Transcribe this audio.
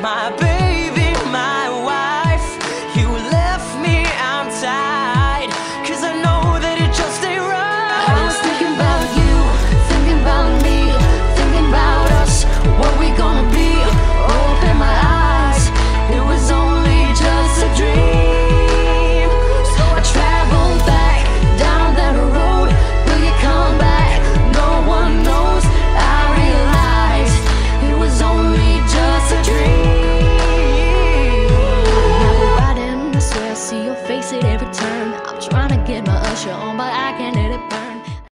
my baby. face it every turn. I'm trying to get my usher on, but I can't